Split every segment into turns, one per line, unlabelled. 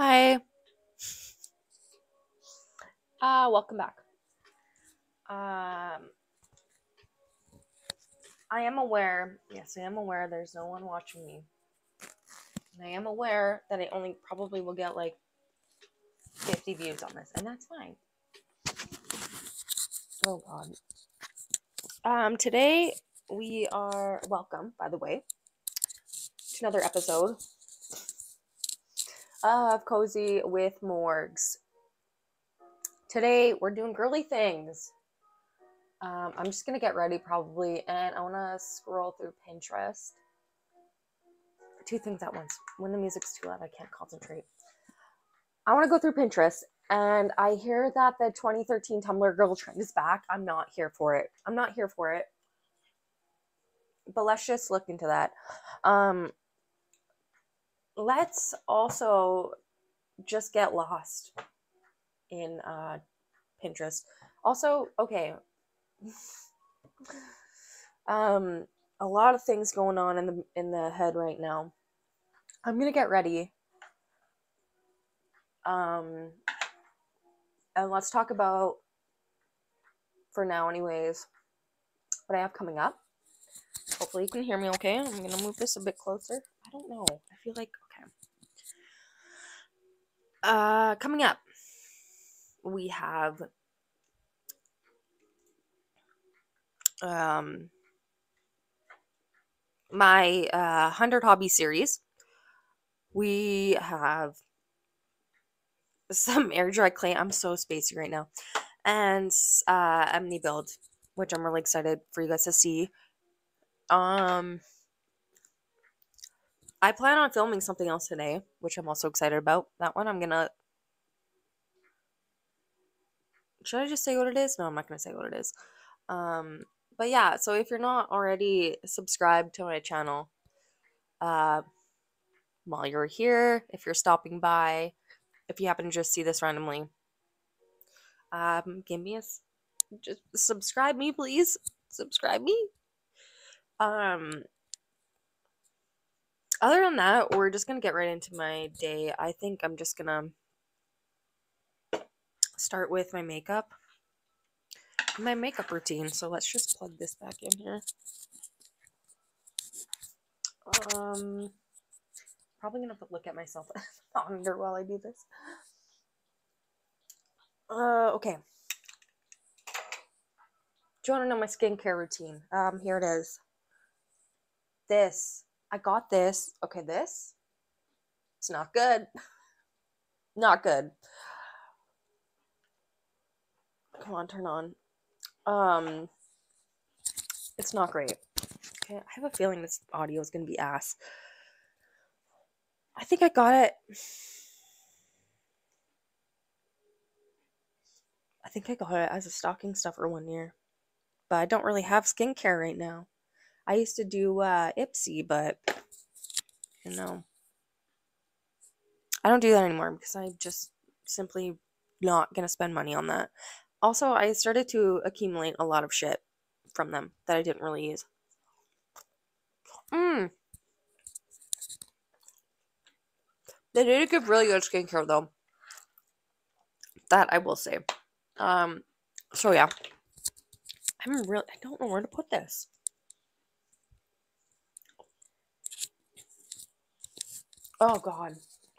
Hi. Uh, welcome back. Um, I am aware, yes, I am aware there's no one watching me. And I am aware that I only probably will get like 50 views on this, and that's fine. Oh god. Um, today we are welcome, by the way, to another episode of Cozy with Morgs. Today we're doing girly things. Um, I'm just gonna get ready probably, and I wanna scroll through Pinterest. Two things at once. When the music's too loud, I can't concentrate. I wanna go through Pinterest, and I hear that the 2013 Tumblr girl trend is back. I'm not here for it. I'm not here for it. But let's just look into that. Um, let's also just get lost in uh, Pinterest. Also, okay. um, a lot of things going on in the in the head right now. I'm gonna get ready. Um, and let's talk about for now, anyways. What I have coming up. Hopefully, you can hear me okay. I'm gonna move this a bit closer. I don't know. I feel like. Uh, coming up, we have um my uh 100 hobby series. We have some air dry clay. I'm so spacey right now. And uh Emily build, which I'm really excited for you guys to see. Um I plan on filming something else today, which I'm also excited about. That one I'm gonna. Should I just say what it is? No, I'm not gonna say what it is. Um, but yeah, so if you're not already subscribed to my channel, uh, while you're here, if you're stopping by, if you happen to just see this randomly, um, give me a just subscribe me, please. Subscribe me. Um, other than that, we're just gonna get right into my day. I think I'm just gonna start with my makeup. My makeup routine. So let's just plug this back in here. Um probably gonna look at myself monitor while I do this. Uh okay. Do you want to know my skincare routine? Um, here it is. This I got this. Okay, this. It's not good. Not good. Come on, turn on. Um, it's not great. Okay, I have a feeling this audio is gonna be ass. I think I got it. I think I got it as a stocking stuffer one year, but I don't really have skincare right now. I used to do uh, Ipsy, but you know, I don't do that anymore because I'm just simply not gonna spend money on that. Also, I started to accumulate a lot of shit from them that I didn't really use. Mm. They did give really good skincare though. That I will say. Um, so yeah, I'm really I don't know where to put this. Oh god,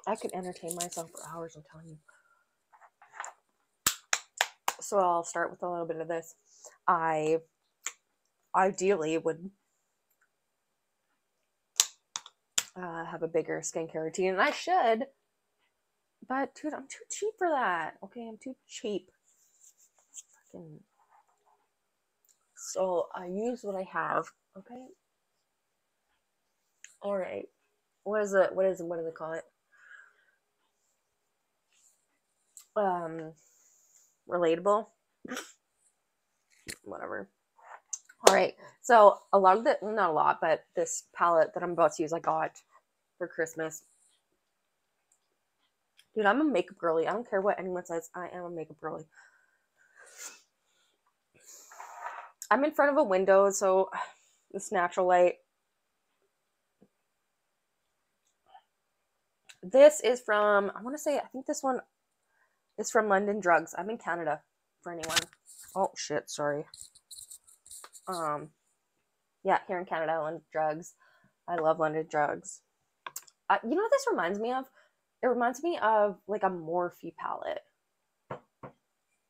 I could entertain myself for hours. I'm telling you. So I'll start with a little bit of this. I ideally would uh, have a bigger skincare routine, and I should. But dude, I'm too cheap for that. Okay, I'm too cheap. Fucking. So I use what I have. Okay. All right. What is it? What is it? What do they call it? Um, relatable. Whatever. All right. So a lot of the, not a lot, but this palette that I'm about to use, I got for Christmas. Dude, I'm a makeup girly. I don't care what anyone says. I am a makeup girly. I'm in front of a window, so this natural light This is from, I want to say, I think this one is from London Drugs. I'm in Canada for anyone. Oh, shit, sorry. Um, yeah, here in Canada, London Drugs. I love London Drugs. Uh, you know what this reminds me of? It reminds me of like a Morphe palette.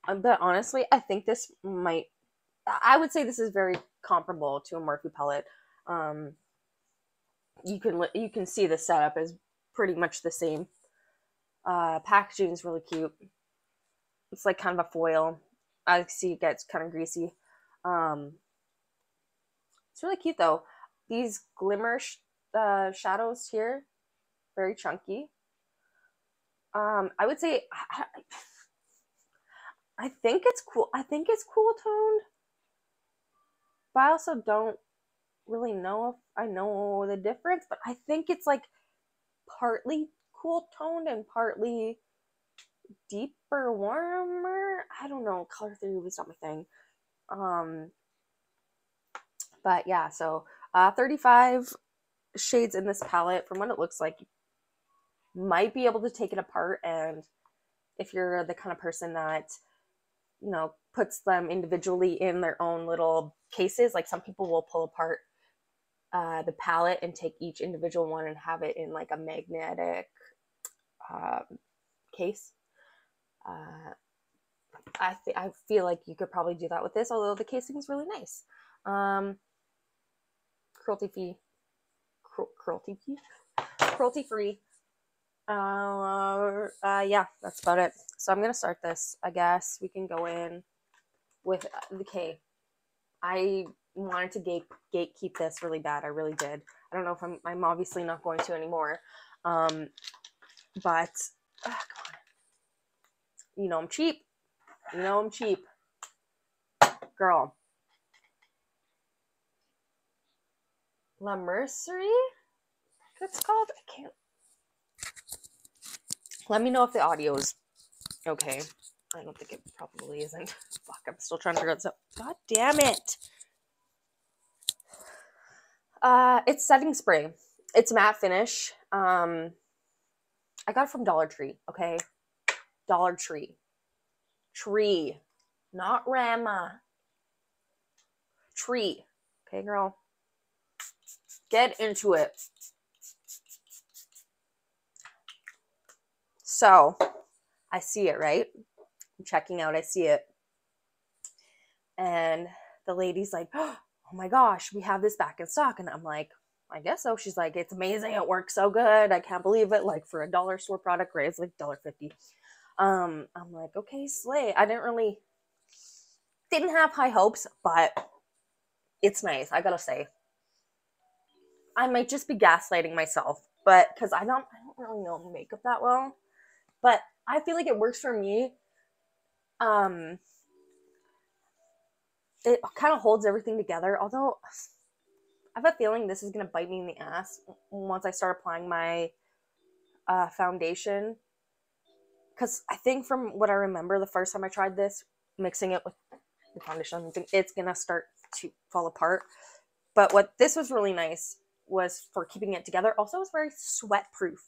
Um, but honestly, I think this might. I would say this is very comparable to a Morphe palette. Um, you can you can see the setup is pretty much the same. Uh, packaging is really cute. It's like kind of a foil. I see it gets kind of greasy. Um, it's really cute though. These glimmer sh- uh, shadows here, very chunky. Um, I would say I, I think it's cool. I think it's cool toned, but I also don't really know if I know the difference. But I think it's like partly cool toned and partly deeper, warmer. I don't know. Color theory was not my thing. Um, but yeah, so uh, 35 shades in this palette. From what it looks like, might be able to take it apart. And if you're the kind of person that, you know, puts them individually in their own little cases, like some people will pull apart uh, the palette and take each individual one and have it in like a magnetic uh, case. Uh, I th- I feel like you could probably do that with this, although the casing is really nice. Um, cruelty free, cru- cruelty free, cruelty free. Uh, uh, yeah, that's about it. So I'm gonna start this. I guess we can go in with the K. I wanted to gate gatekeep this really bad. I really did. I don't know if I'm. I'm obviously not going to anymore. Um, but come. You know I'm cheap. You know I'm cheap. Girl. La Mercerie? It's called. I can't. Let me know if the audio is okay. I don't think it probably isn't. Fuck, I'm still trying to figure this out. God damn it. Uh, it's setting spray. It's matte finish. Um, I got it from Dollar Tree. Okay, Dollar Tree, tree, not Rama. Tree. Okay, girl. Get into it. So, I see it, right? I'm checking out, I see it. And the lady's like, oh my gosh, we have this back in stock. And I'm like, I guess so. She's like, it's amazing. It works so good. I can't believe it. Like for a dollar store product, right? It's like $1.50. Um, I'm like, okay, slay. I didn't really, didn't have high hopes, but it's nice. I gotta say. I might just be gaslighting myself, but because I don't, I don't really know makeup that well, but I feel like it works for me. Um, it kind of holds everything together. Although I have a feeling this is gonna bite me in the ass once I start applying my uh, foundation. Because I think from what I remember, the first time I tried this, mixing it with the foundation, it's gonna start to fall apart. But what this was really nice was for keeping it together. Also, it's very sweat proof.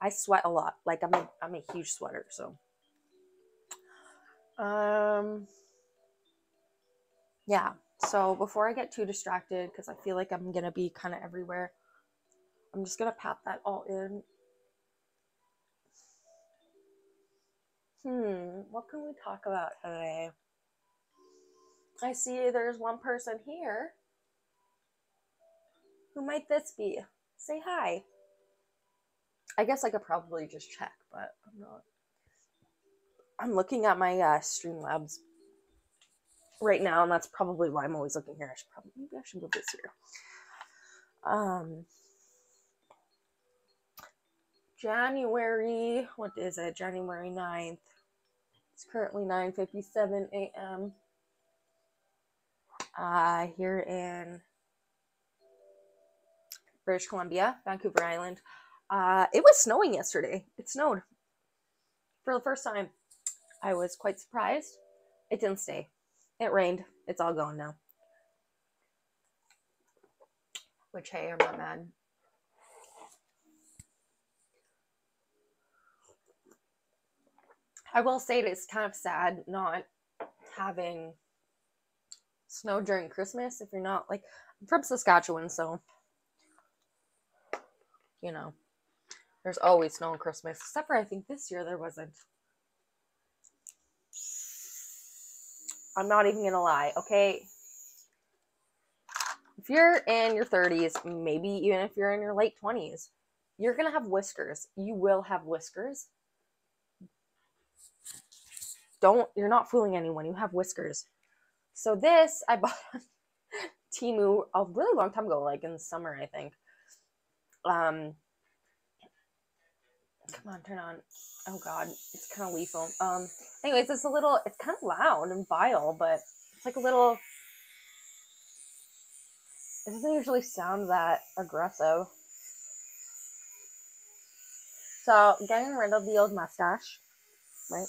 I sweat a lot. Like I'm a I'm a huge sweater, so um yeah. So before I get too distracted, because I feel like I'm gonna be kind of everywhere, I'm just gonna pat that all in. Hmm, what can we talk about today? I see there's one person here. Who might this be? Say hi. I guess I could probably just check, but I'm not. I'm looking at my uh, Streamlabs right now, and that's probably why I'm always looking here. I should probably maybe I should move this here. Um, January, what is it? January 9th. It's currently 9:57 a.m. Uh, here in British Columbia, Vancouver Island. Uh, it was snowing yesterday. It snowed for the first time. I was quite surprised. It didn't stay. It rained. It's all gone now. Which hey, I'm not mad. I will say it's kind of sad not having snow during Christmas if you're not like I'm from Saskatchewan, so you know. There's always snow on Christmas, except for I think this year there wasn't. I'm not even gonna lie, okay? If you're in your 30s, maybe even if you're in your late 20s, you're gonna have whiskers. You will have whiskers. Don't, you're not fooling anyone. You have whiskers. So this I bought on Temu a really long time ago, like in the summer, I think. Um, come on, turn on. Oh God, it's kind of lethal. Um, anyways, it's a little, it's kind of loud and vile, but it's like a little. It doesn't usually sound that aggressive. So getting rid of the old mustache, right?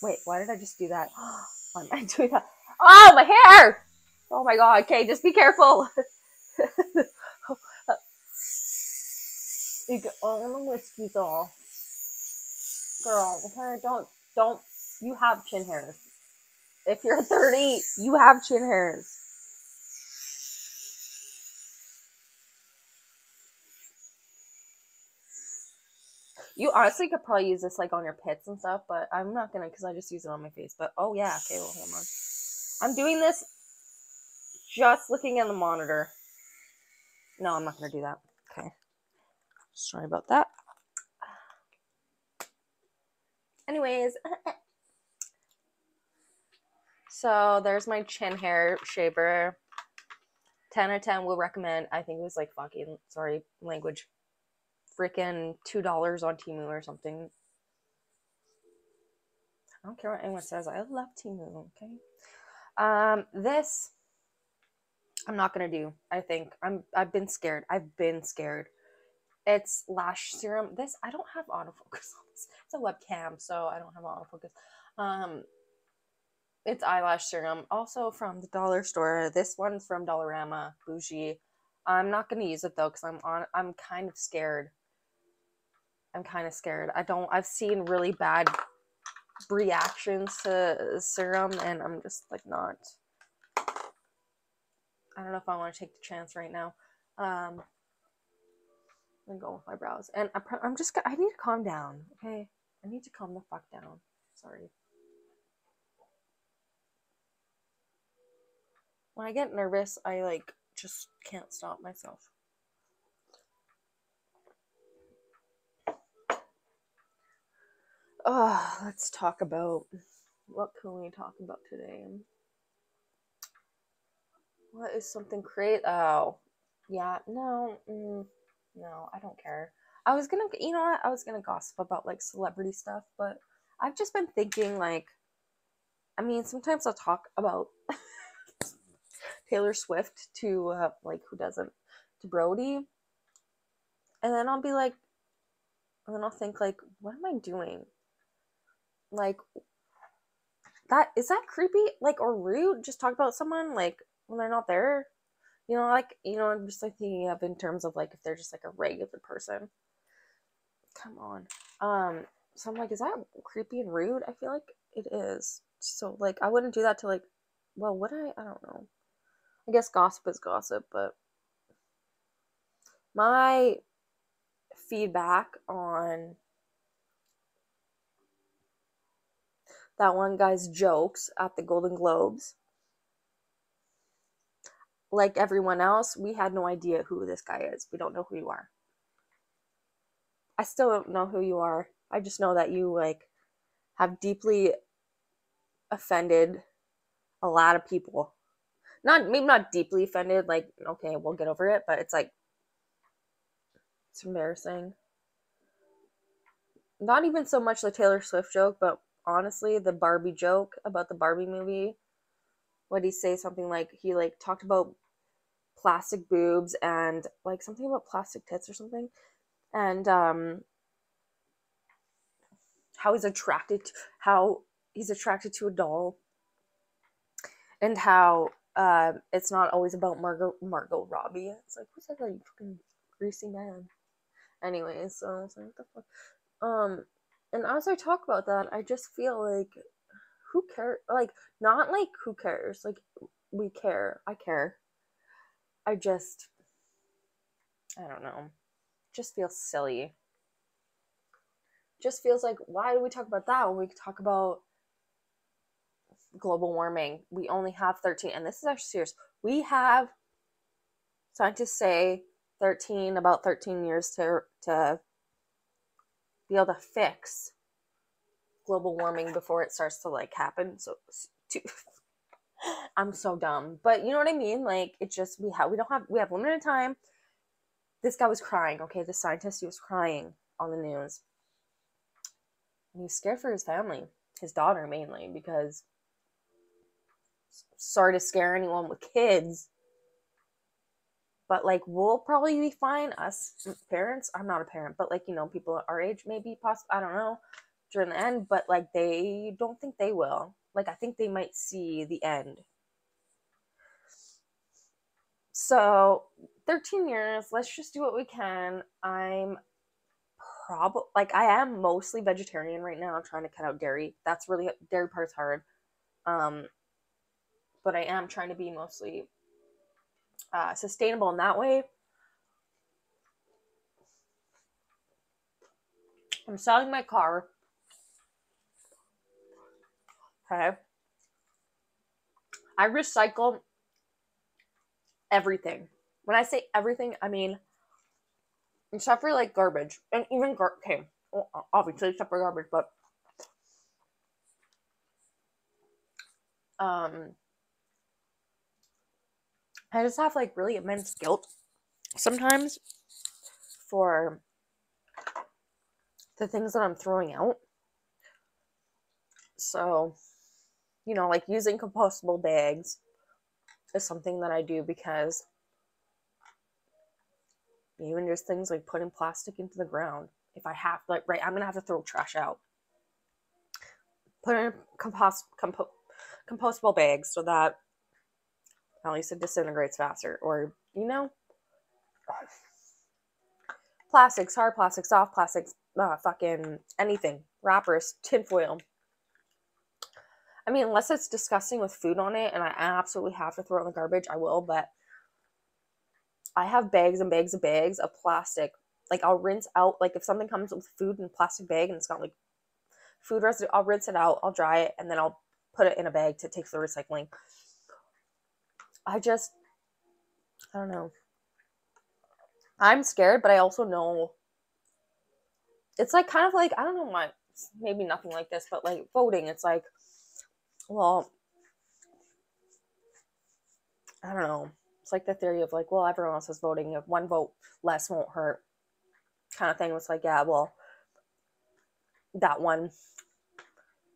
Wait, why did I just do that? why am I doing that? Oh, my hair! Oh my god, okay, just be careful. you get all the whiskey's off. Girl, don't, don't, you have chin hairs. If you're 30, you have chin hairs. You honestly could probably use this like on your pits and stuff, but I'm not gonna because I just use it on my face. But oh yeah, okay, well hold on. I'm doing this just looking at the monitor. No, I'm not gonna do that. Okay. Sorry about that. Anyways, so there's my chin hair shaver. 10 out of 10 will recommend. I think it was like fucking, sorry, language freaking two dollars on Temu or something. I don't care what anyone says. I love Temu. Okay. Um, this I'm not gonna do. I think I'm. I've been scared. I've been scared. It's lash serum. This I don't have autofocus on this. It's a webcam, so I don't have autofocus. Um, it's eyelash serum, also from the dollar store. This one's from Dollarama, bougie. I'm not gonna use it though, cause I'm on. I'm kind of scared I'm kind of scared. I don't. I've seen really bad reactions to serum, and I'm just like not. I don't know if I want to take the chance right now. Um, and go with my brows, and I, I'm just. I need to calm down. Okay, I need to calm the fuck down. Sorry. When I get nervous, I like just can't stop myself. Oh, let's talk about what can we talk about today? What is something create? Oh, yeah, no, mm, no, I don't care. I was gonna, you know what? I was gonna gossip about like celebrity stuff, but I've just been thinking like, I mean, sometimes I'll talk about Taylor Swift to uh, like who doesn't to Brody, and then I'll be like, and then I'll think like, what am I doing? like that is that creepy like or rude just talk about someone like when they're not there you know like you know i'm just like thinking of in terms of like if they're just like a regular person come on um so i'm like is that creepy and rude i feel like it is so like i wouldn't do that to like well would i i don't know i guess gossip is gossip but my feedback on that one guy's jokes at the Golden Globes. Like everyone else, we had no idea who this guy is. We don't know who you are. I still don't know who you are. I just know that you like have deeply offended a lot of people. Not maybe not deeply offended, like okay, we'll get over it, but it's like it's embarrassing. Not even so much the Taylor Swift joke, but honestly the Barbie joke about the Barbie movie. What he say something like he like talked about plastic boobs and like something about plastic tits or something, and um how he's attracted to, how he's attracted to a doll and how uh, it's not always about Margot Margot Robbie. It's like who's that like fucking greasy man? Anyways, so I was like, what the fuck? Um, and as I talk about that, I just feel like who cares? Like, not like who cares? Like, we care. I care. I just, I don't know. Just feels silly. Just feels like, why do we talk about that when we talk about global warming? We only have 13, and this is actually serious. We have, scientists say, 13, about 13 years to, to be able to fix global warming before it starts to like happen. So, to, I'm so dumb, but you know what I mean. Like it just we have we don't have we have limited time. This guy was crying. Okay, the scientist he was crying on the news, and he's scared for his family, his daughter mainly, because sorry to scare anyone with kids but like we'll probably be fine. Us parents i'm not a parent but like you know people our age maybe possible i don't know during the end but like they don't think they will. Like i think they might see the end. So 13 years let's just do what we can i'm probably like i am mostly vegetarian right now i'm trying to cut out dairy that's really dairy part's hard um but i am trying to be mostly uh, sustainable in that way. I'm selling my car. Okay. I recycle everything. When I say everything, I mean except for like garbage and even gar- okay, obviously except for garbage, but um I just have like really immense guilt sometimes for the things that I'm throwing out. So, you know, like using compostable bags is something that I do because even just things like putting plastic into the ground. If I have like right, I'm gonna have to throw trash out. Put in compost compo- compostable bags so that at least it disintegrates faster. Or, you know, plastics, hard plastics, soft plastics, uh, fucking anything, wrappers, tinfoil. I mean, unless it's disgusting with food on it and I absolutely have to throw it in the garbage, I will, but I have bags and bags and bags of plastic. Like, I'll rinse out, like, if something comes with food in a plastic bag and it's got like food residue, I'll rinse it out, I'll dry it, and then I'll put it in a bag to take for recycling. I just, I don't know. I'm scared, but I also know it's like kind of like, I don't know why, maybe nothing like this, but like voting, it's like, well, I don't know. It's like the theory of like, well, everyone else is voting. If one vote less won't hurt, kind of thing. It's like, yeah, well, that one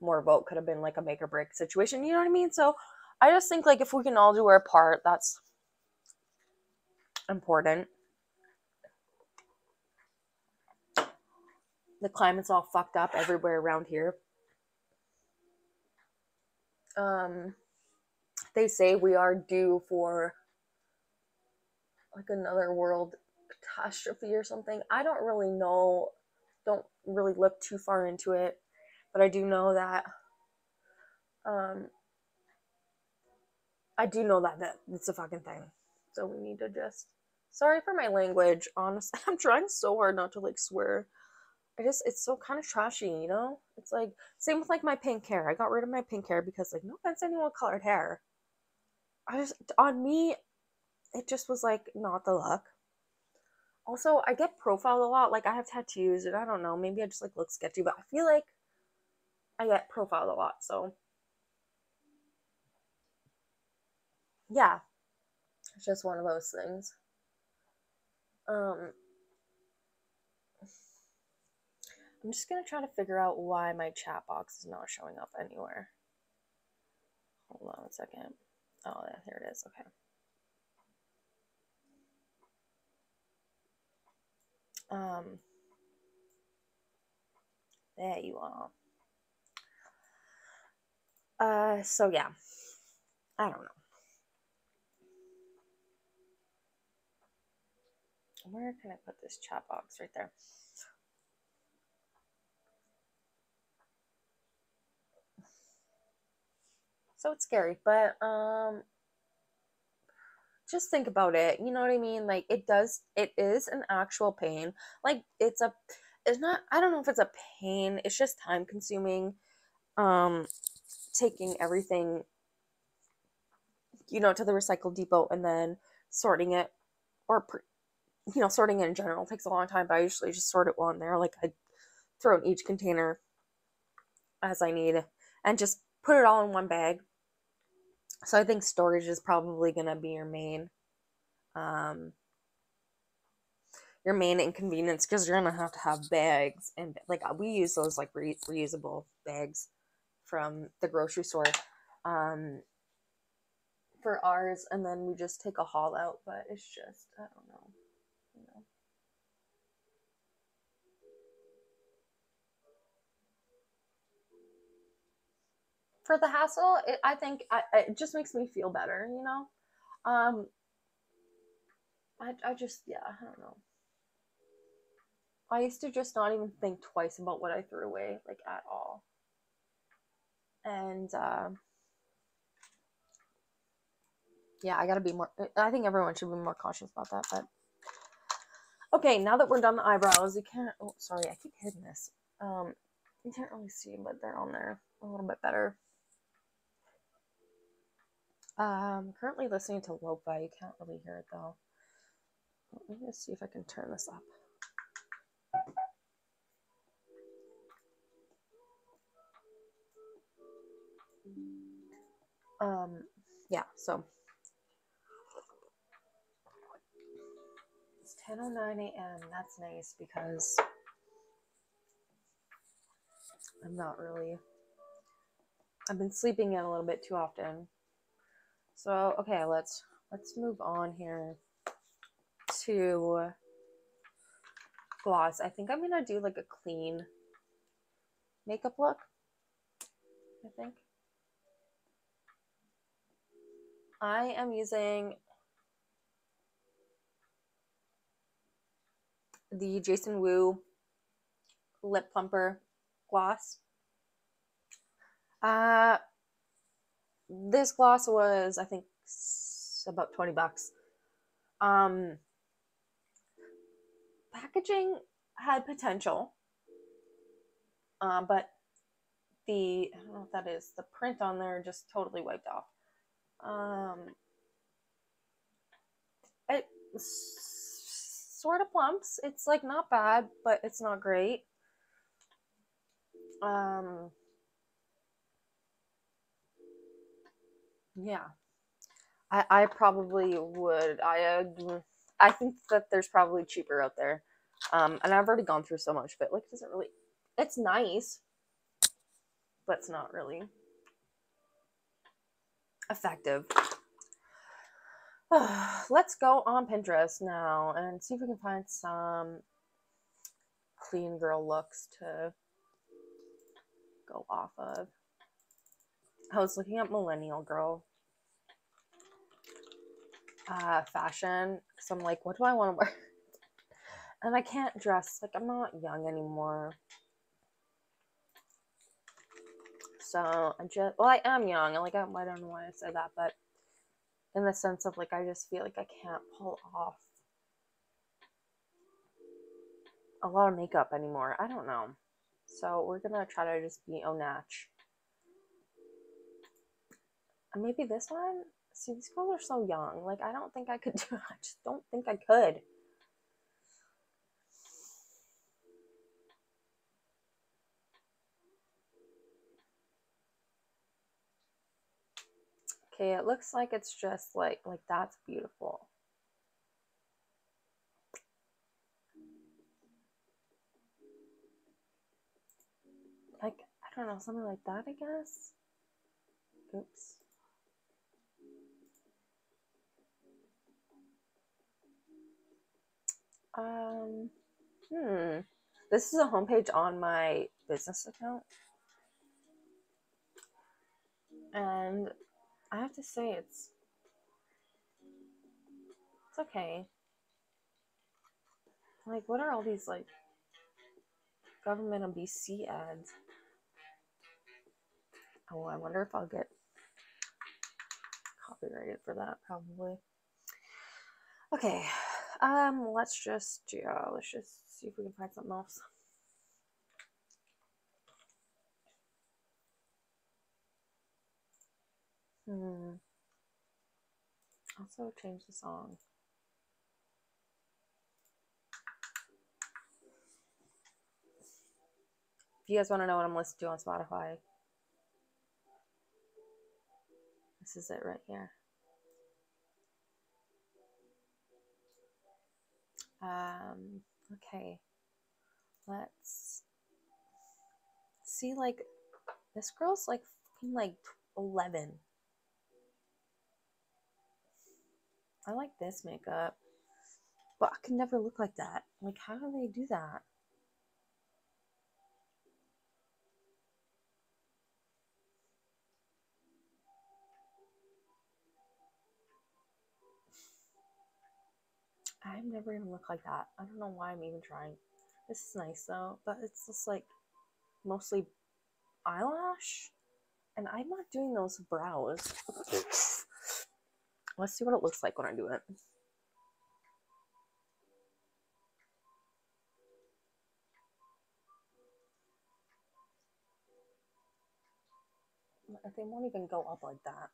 more vote could have been like a make or break situation. You know what I mean? So I just think like if we can all do our part, that's important. The climate's all fucked up everywhere around here. Um, they say we are due for like another world catastrophe or something. I don't really know. Don't really look too far into it, but I do know that um, I do know that that it's a fucking thing. So we need to just sorry for my language, honestly. I'm trying so hard not to like swear. I just it's so kind of trashy, you know? It's like same with like my pink hair. I got rid of my pink hair because like no offense anyone colored hair. I just on me it just was like not the luck. Also, I get profiled a lot. Like I have tattoos and I don't know, maybe I just like look sketchy, but I feel like I get profiled a lot. So yeah, it's just one of those things. Um, I'm just gonna try to figure out why my chat box is not showing up anywhere. Hold on a second. Oh, yeah, here it is. Okay. Um, there you are. Uh, so yeah, I don't know. Where can I put this chat box right there? So it's scary, but um, just think about it. You know what I mean? Like it does it is an actual pain. Like it's a it's not I don't know if it's a pain. It's just time consuming um taking everything you know to the recycle depot and then sorting it or you know sorting it in general takes a long time but i usually just sort it while i'm there like i throw in each container as i need and just put it all in one bag so i think storage is probably going to be your main um your main inconvenience because you're gonna have to have bags and like we use those like re- reusable bags from the grocery store um for ours and then we just take a haul out but it's just i don't know you know for the hassle it, i think I, it just makes me feel better you know um I, I just yeah i don't know i used to just not even think twice about what i threw away like at all and uh, yeah, I gotta be more. I think everyone should be more cautious about that. But okay, now that we're done the eyebrows, you can't. Oh, sorry, I keep hitting this. Um, you can't really see, but they're on there a little bit better. Um, currently listening to lo-fi. You can't really hear it though. Let me see if I can turn this up. Um, yeah, so it's 10.09 a.m. That's nice because I'm not really, I've been sleeping in a little bit too often. So, okay, let's, let's move on here to gloss. I think I'm to do like a clean makeup look. I think. I am using the Jason Wu Lip Plumper gloss. Uh, this gloss was, I think, about 20 bucks. Um, packaging had potential, uh, but the, I don't know what that is, the print on there just totally wiped off. Um, it sort of plumps. It's like not bad, but it's not great. Um, yeah, I I probably would. I uh, I think that there's probably cheaper out there. Um, and I've already gone through so much, but like, doesn't really. It's nice, but it's not really effective. Let's go on Pinterest now and see if we can find some clean girl looks to go off of. I was looking at millennial girl uh, fashion because I'm like, what do I want to wear? and I can't dress like I'm not young anymore. So I just, well, I am young. Like, I, I don't know why I said that, but in the sense of like, I just feel like I can't pull off a lot of makeup anymore. I don't know. So we're gonna try to just be au natch. Maybe this one. See, these girls are so young. Like, I don't think I could do. I just don't think I could. Okay, it looks like it's just like, like that's beautiful. Like, I don't know, something like that, I guess. Oops. Um, hmm. This is a homepage on my business account. And I have to say it's it's okay. Like, what are all these like government of BC ads? Oh, I wonder if I'll get copyrighted for that probably. Okay, um, let's just yeah, let's just see if we can find something else. Hmm. Also change the song. If you guys want to know what I'm listening to on Spotify, this is it right here. Um, okay. Let's see, like, this girl's like fucking like 11. I like this makeup, but I could never look like that. Like, how do they do that? I'm never gonna look like that. I don't know why I'm even trying. This is nice though, but it's just like mostly eyelash, and I'm not doing those brows. Let's see what it looks like when I do it. They won't even go up like that.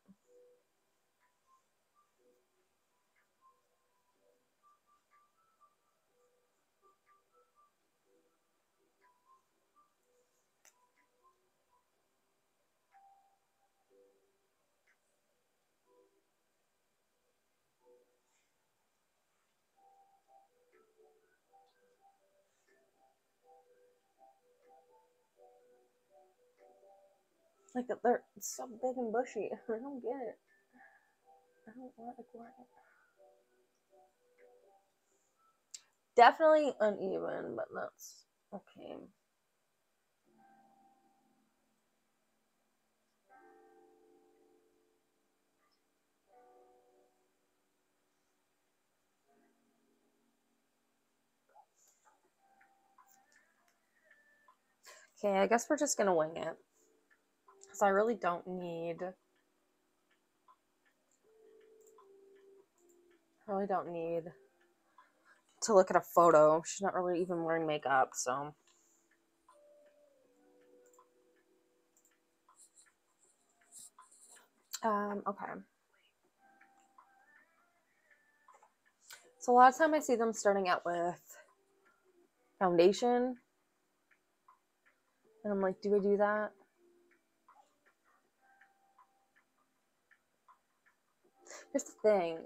Like they're so big and bushy. I don't get it. I don't want like why. Definitely uneven, but that's okay. Okay, I guess we're just gonna wing it because I really don't need. I really don't need to look at a photo. She's not really even wearing makeup, so. Um, okay. So a lot of time I see them starting out with foundation. And I'm like, do I do that? Here's the thing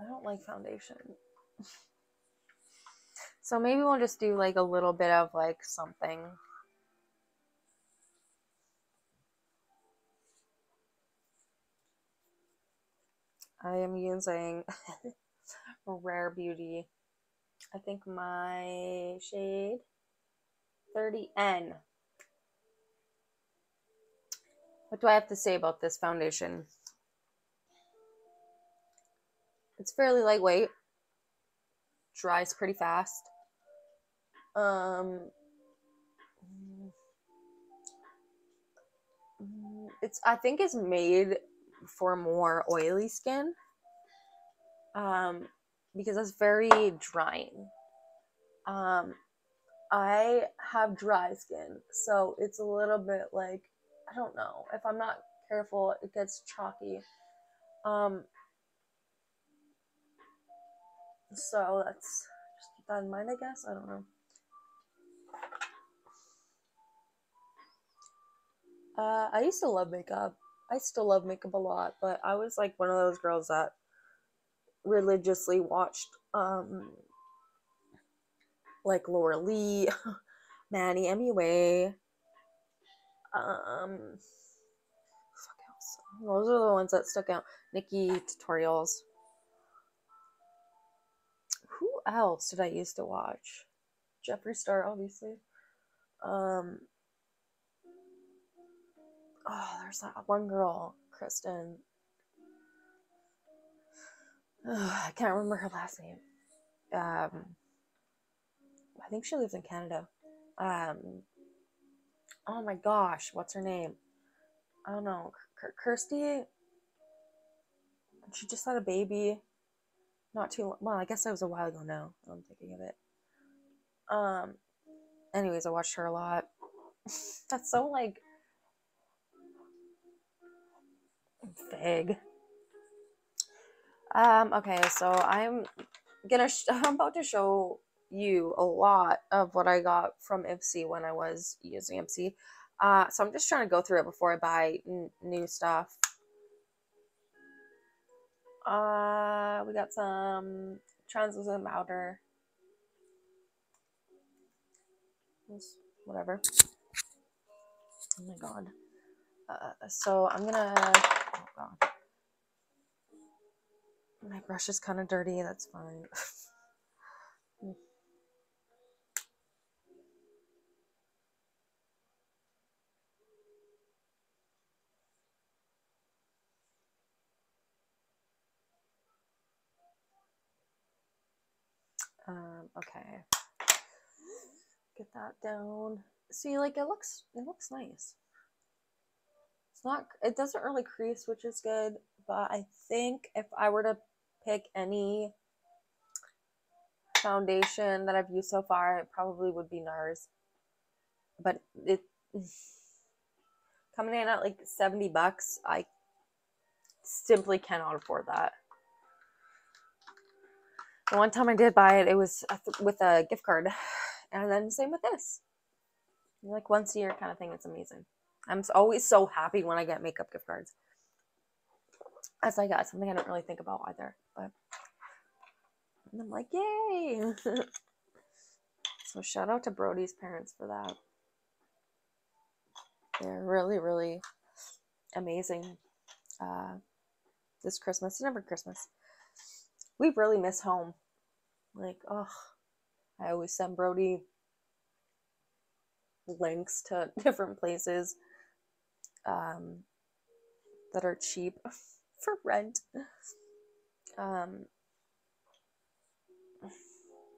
I don't like foundation. so maybe we'll just do like a little bit of like something. I am using Rare Beauty. I think my shade 30N. What do I have to say about this foundation? It's fairly lightweight. Dries pretty fast. Um, it's I think it's made for more oily skin. Um, because it's very drying. Um, I have dry skin, so it's a little bit like I don't know. If I'm not careful, it gets chalky. Um, so let's just keep that in mind, I guess. I don't know. Uh, I used to love makeup. I still love makeup a lot, but I was like one of those girls that religiously watched um like Laura Lee, Manny MUA, um fuck else. Those are the ones that stuck out. NikkieTutorials else did I used to watch? Jeffree Star, obviously. Um. Oh, there's that one girl, Kristen. I can't remember her last name. Um, I think she lives in Canada. Um, oh my gosh, what's her name? I don't know. Kirsty. She just had a baby not too long. Well, I guess that was a while ago now. I'm thinking of it. Um, anyways, I watched her a lot. That's so like vague. Um, okay, so I'm gonna, sh- I'm about to show you a lot of what I got from Ipsy when I was using Ipsy. Uh, so I'm just trying to go through it before I buy n- new stuff. Uh, we got some translucent powder. Whatever. Oh my god. Uh, so I'm gonna. Oh god. My brush is kind of dirty. That's fine. um. Okay. Get that down. See, like it looks. It looks nice. It's not. It doesn't really crease, which is good. But I think if I were to pick any foundation that I've used so far, it probably would be NARS. But it coming in at like 70 bucks, I simply cannot afford that. The one time I did buy it, it was with a gift card. And then same with this. Like once a year kind of thing. It's amazing. I'm always so happy when I get makeup gift cards. As I got something I don't really think about either. But and I'm like, yay! so shout out to Brody's parents for that. They're really, really amazing. Uh, this Christmas and every Christmas, we really miss home. Like, oh, I always send Brody links to different places um, that are cheap for rent. Um,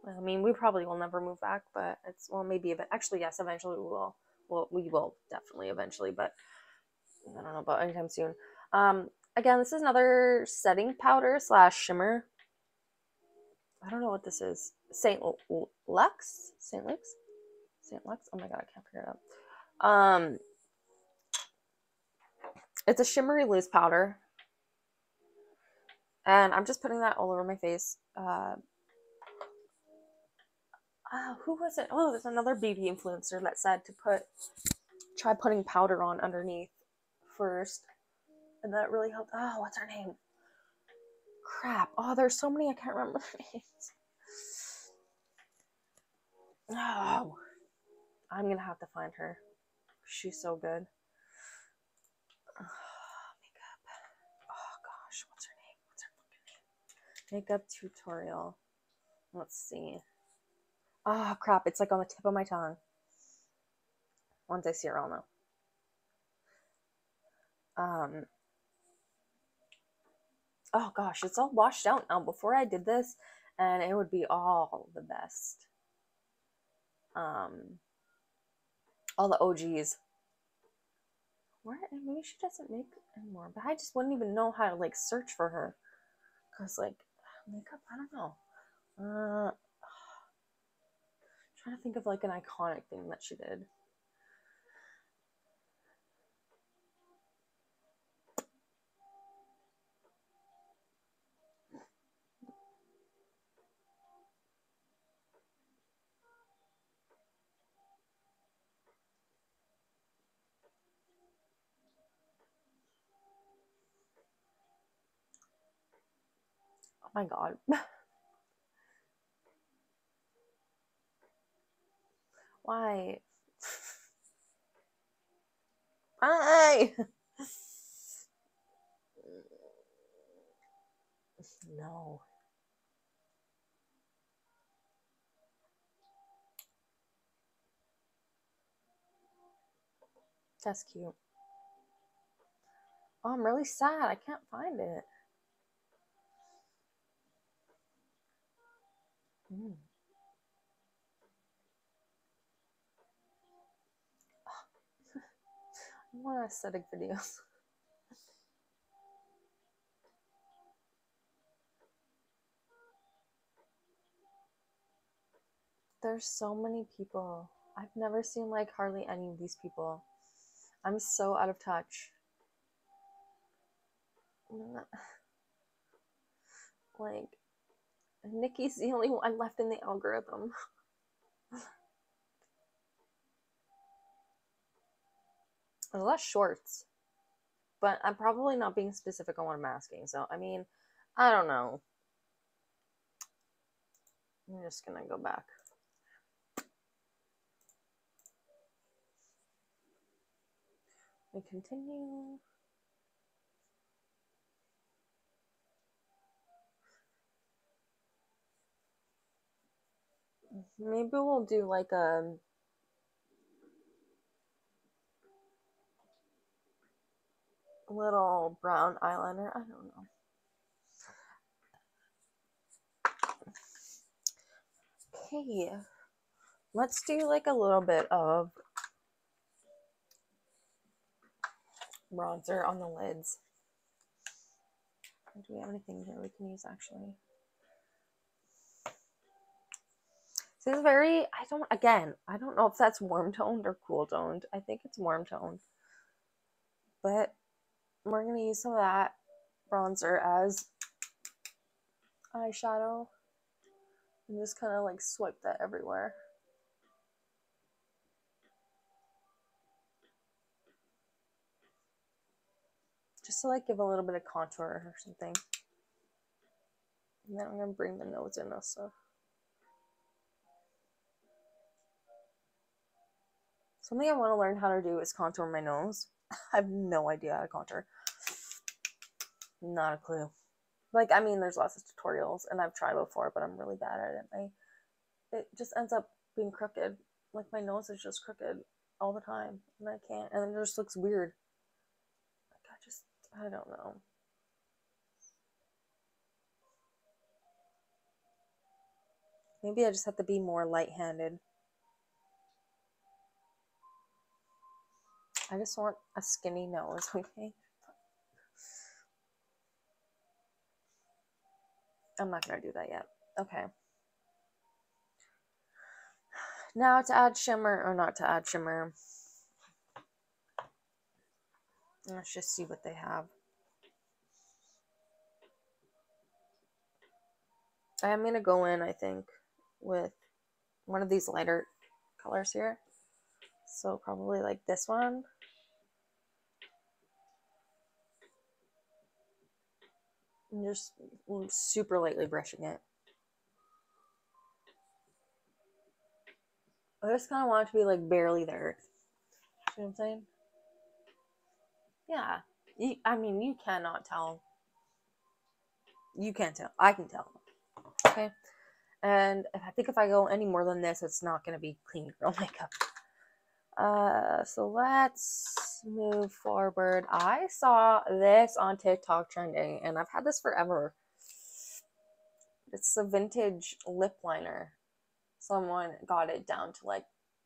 I mean, we probably will never move back, but it's well, maybe even actually, yes, eventually we will. Well, we will definitely eventually, but I don't know about anytime soon. Um, again, this is another setting powder slash shimmer. I don't know what this is. Saint Lux, Saint Lux, Saint Lux. Oh my god, I can't figure it out. Um, it's a shimmery loose powder, and I'm just putting that all over my face. Uh, uh, who was it? Oh, there's another beauty influencer that said to put try putting powder on underneath first, and that really helped. Oh, what's her name? Crap! Oh, there's so many I can't remember names. Oh, I'm gonna have to find her. She's so good. makeup. Oh gosh, what's her name? What's her name? Makeup tutorial. Let's see. Oh crap, it's like on the tip of my tongue. Once I see her, I'll know. Um, oh gosh, it's all washed out now. Before I did this, and it would be all the best. Um, all the OGs. Where maybe she doesn't make anymore, but I just wouldn't even know how to like search for her, cause like makeup, I don't know. Uh, trying to think of like an iconic thing that she did. My god. Why? Why? no. That's cute. Oh, I'm really sad. I can't find it. Mm. Oh. I want aesthetic videos. There's so many people. I've never seen like hardly any of these people. I'm so out of touch. Like Nikki's the only one left in the algorithm. There's less shorts. But I'm probably not being specific on what I'm asking. So, I mean, I don't know. I'm just going to go back. We continue. Maybe we'll do like a little brown eyeliner. I don't know. Okay, let's do like a little bit of bronzer on the lids. Do we have anything here we can use actually? This is very, I don't, again, I don't know if that's warm toned or cool toned. I think it's warm toned. But we're going to use some of that bronzer as eyeshadow and just kind of like swipe that everywhere. Just to like give a little bit of contour or something. And then I'm going to bring the nose in also. Something I want to learn how to do is contour my nose. I have no idea how to contour. Not a clue. Like, I mean, there's lots of tutorials, and I've tried before, but I'm really bad at it. I, it just ends up being crooked. Like, my nose is just crooked all the time, and I can't, and it just looks weird. Like, I just, I don't know. Maybe I just have to be more light-handed. I just want a skinny nose, okay? I'm not going to do that yet. Okay. Now to add shimmer, or not to add shimmer. Let's just see what they have. I am going to go in, I think, with one of these lighter colors here. So probably like this one. Just mm, super lightly brushing it. I just kind of want it to be like barely there. Know what I'm saying? Yeah. You, I mean, you cannot tell. You can't tell. I can tell. Okay. And I think if I go any more than this, it's not going to be clean girl makeup. Uh, so let's move forward. I saw this on TikTok trending, and I've had this forever. It's a vintage lip liner. Someone got it down to like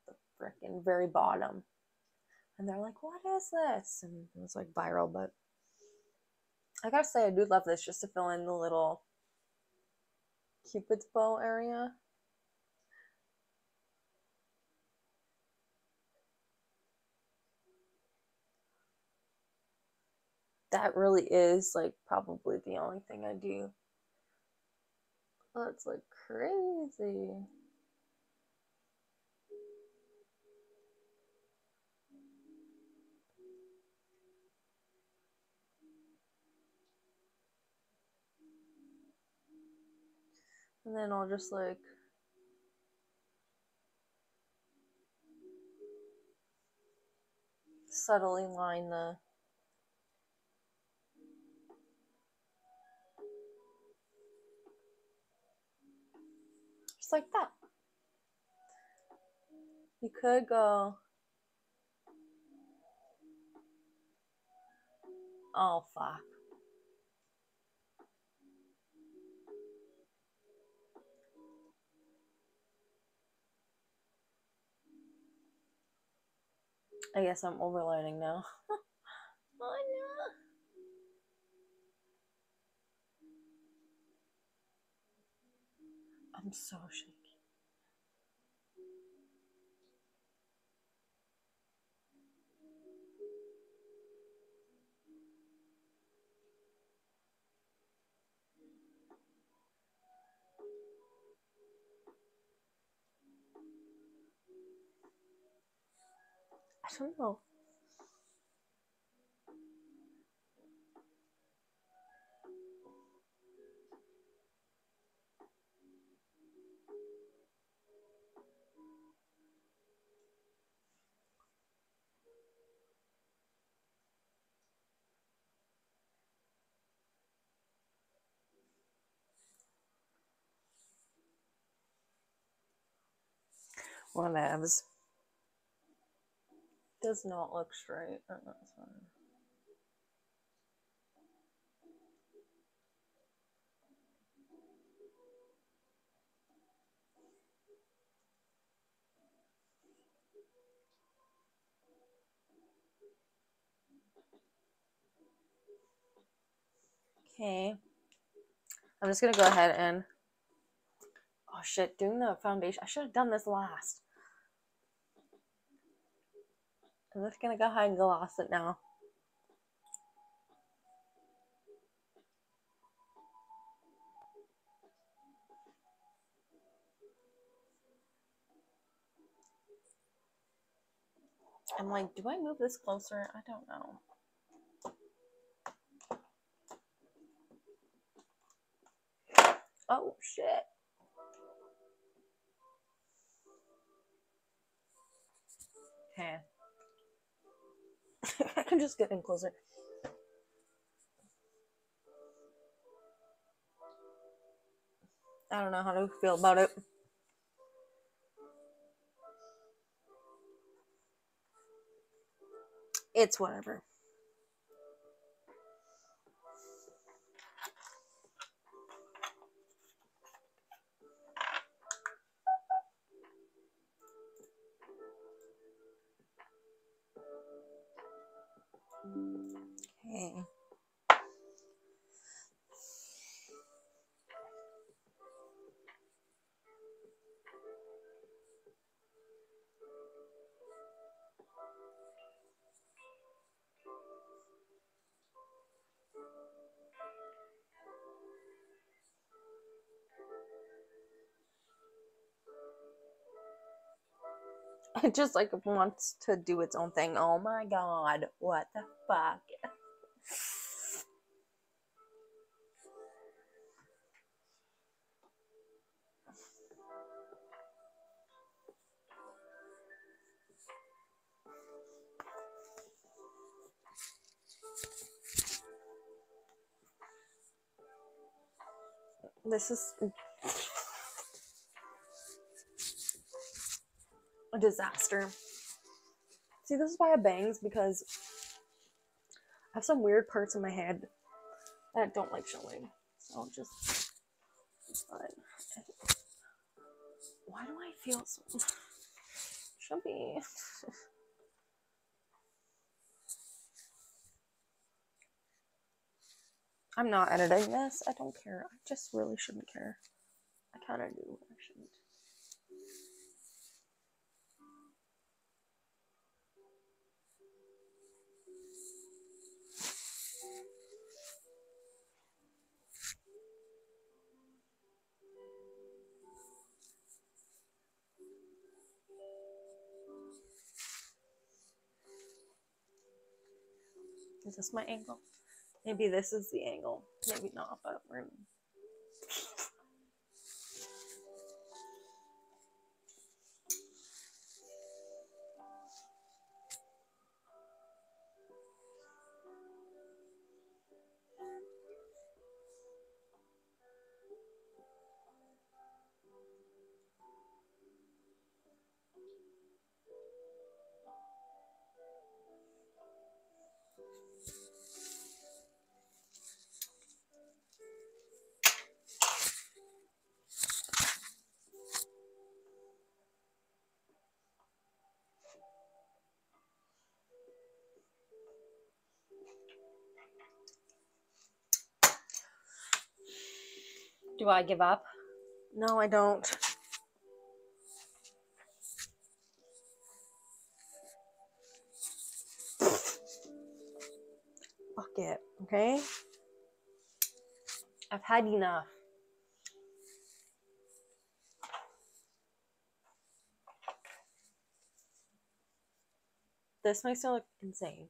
the freaking very bottom. And they're like, what is this? And it was like viral, but I gotta say, I do love this just to fill in the little cupid's bow area. That really is like probably the only thing I do. That's like crazy. And then I'll just like subtly line the like that. You could go, oh fuck. I guess I'm overlining now. oh no. I'm so shaky. I don't know Whatevs. Does not look straight. Oh, that's fine. Okay. I'm just gonna go ahead and oh shit, doing the foundation. I should have done this last. I'm just gonna go ahead and gloss it now. I'm like, do I move this closer? I don't know. Oh shit. I can just get in closer. I don't know how to feel about it. It's whatever. Okay. It just like wants to do its own thing. Oh my god, what the fuck? This is a disaster. See, this is why I bangs because I have some weird parts in my head that I don't like showing. So just. But why do I feel so chubby? I'm not editing this. I don't care. I just really shouldn't care. I kind of do. Is this my angle? Maybe this is the angle. Maybe not, but we're. Do I give up? No, I don't. Fuck it, okay? I've had enough. This makes it look insane.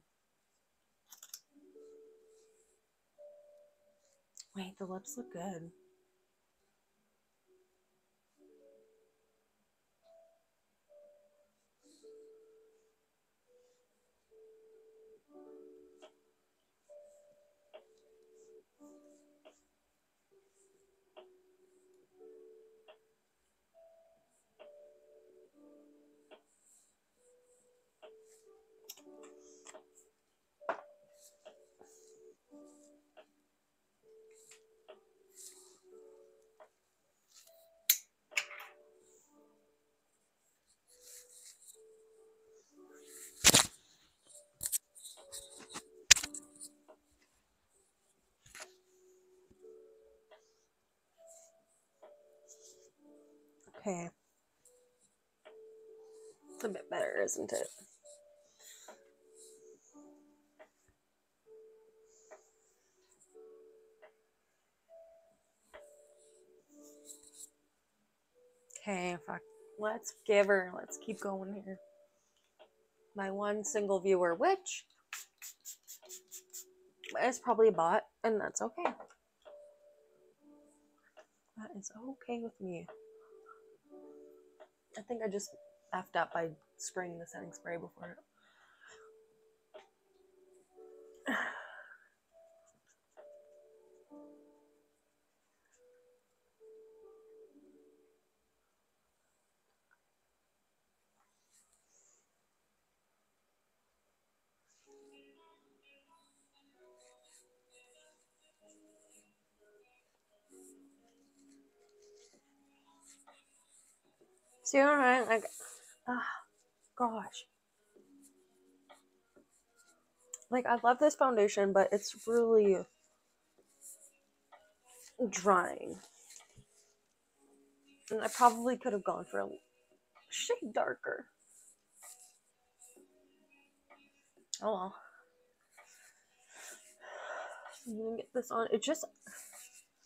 Wait, the lips look good. Okay. It's a bit better, isn't it? Okay, fuck. Let's give her. Let's keep going here. My one single viewer, which is probably a bot, and that's okay. That is okay with me. I think I just effed up by spraying the setting spray before. See what I mean? Like, ah, gosh. Like, I love this foundation, but it's really drying. And I probably could have gone for a shade darker. Oh well. I'm gonna get this on. It just,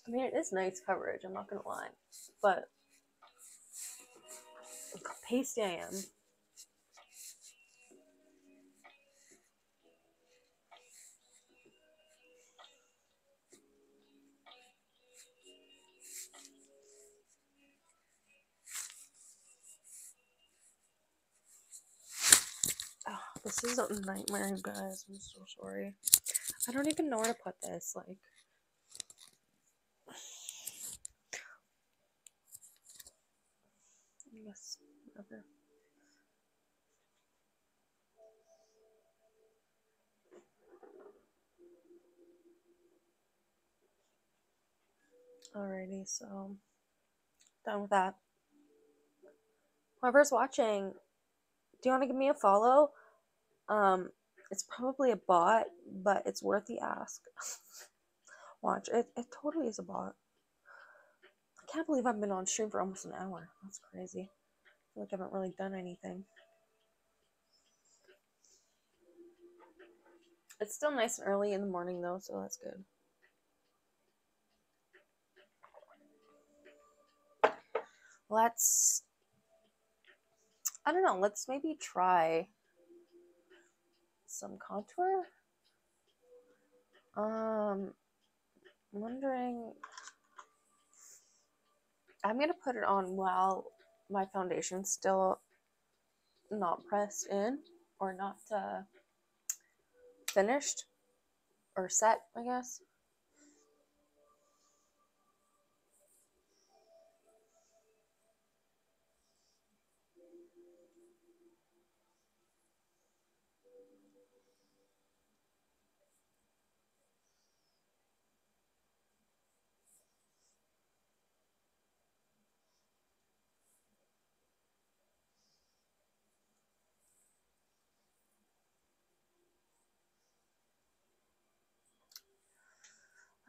I mean, it is nice coverage, I'm not gonna lie. But pasty I am. Oh, this is a nightmare, guys. I'm so sorry. I don't even know where to put this. Like, I whatever. Alrighty, so done with that. Whoever's watching, do you want to give me a follow? Um, it's probably a bot, but it's worth the ask. Watch, it, it totally is a bot. I can't believe I've been on stream for almost an hour. That's crazy. Like I haven't really done anything. It's still nice and early in the morning though, so that's good. Let's I don't know, let's maybe try some contour. Um I'm wondering I'm gonna put it on while my foundation's still not pressed in or not uh, finished or set, I guess.